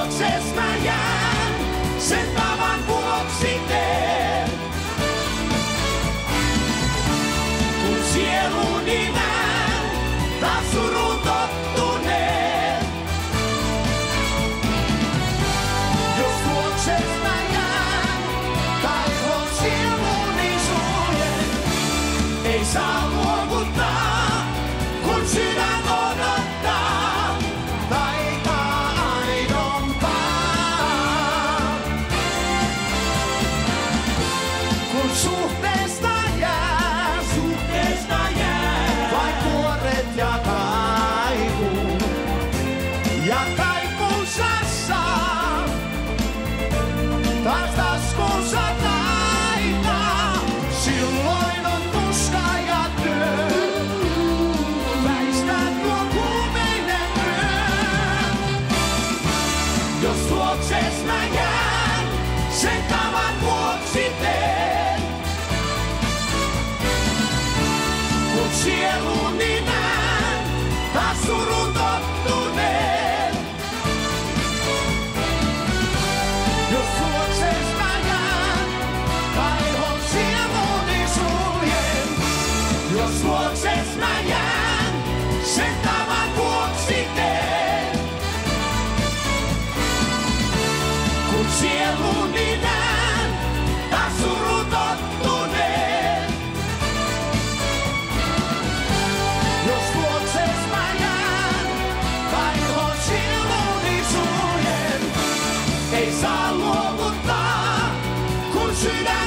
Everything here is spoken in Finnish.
juokses mä jään, sen tavan vuoksi teen. Taas Jos luokses mä jään, sen tavan vuoksi teen. Kun sieluni näen, taas surun tottuneen. Jos luokses mä jään, kaihon sieluni suljen. Ei saa luovuttaa, kun sydän